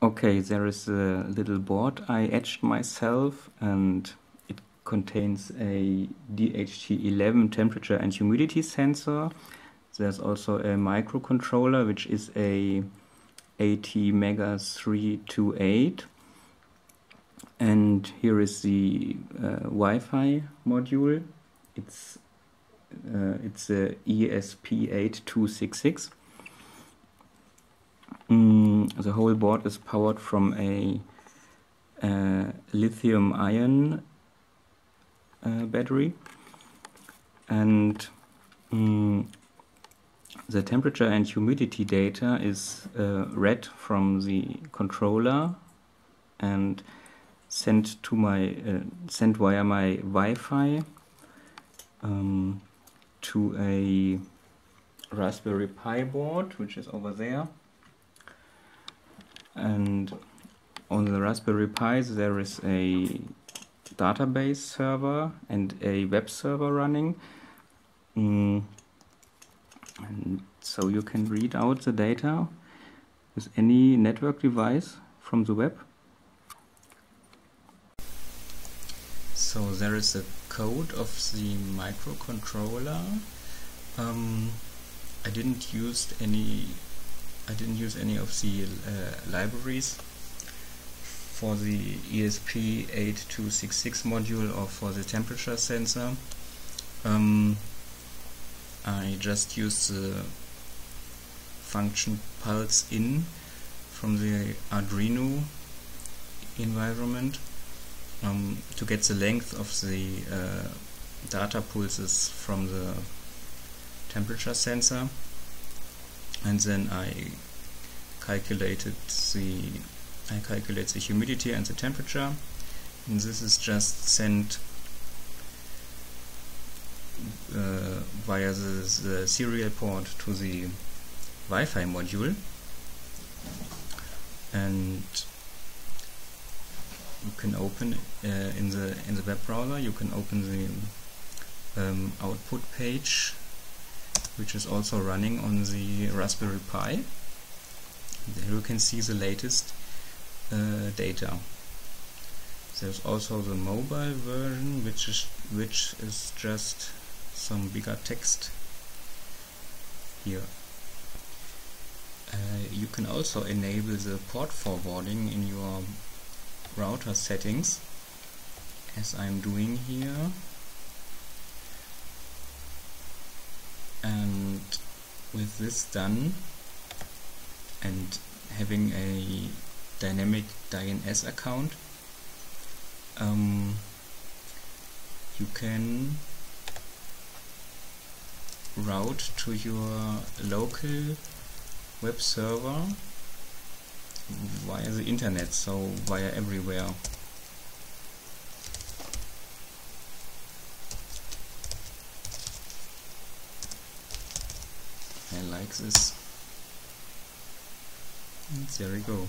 Okay, there is a little board I etched myself and it contains a DHT11 temperature and humidity sensor. There's also a microcontroller which is a ATmega 328 and here is the uh, Wi-Fi module. It's uh, it's a ESP8266 Mm, the whole board is powered from a lithium ion uh, battery. And mm, the temperature and humidity data is uh, read from the controller and sent to my uh, sent via my Wi-Fi um, to a Raspberry Pi board which is over there and on the Raspberry Pi there is a database server and a web server running. Mm. and so you can read out the data with any network device from the web. So there is a code of the microcontroller. Um, I didn't use any I didn't use any of the uh, libraries for the ESP8266 module or for the temperature sensor. Um, I just used the function pulse in from the Arduino environment um, to get the length of the uh, data pulses from the temperature sensor and then I calculated the I calculate the humidity and the temperature. And this is just sent uh, via the, the, serial port to the Wi-Fi module. And you can open uh, in the in the web browser you can open the um, output page which is also running on the Raspberry Pi. There you can see the latest uh, data. There's also the mobile version, which is which is just some bigger text here. Uh, you can also enable the port forwarding in your router settings, as I'm doing here. and with this done and having a dynamic DNS account um, you can route to your local web server via the internet so via everywhere I like this. And there we go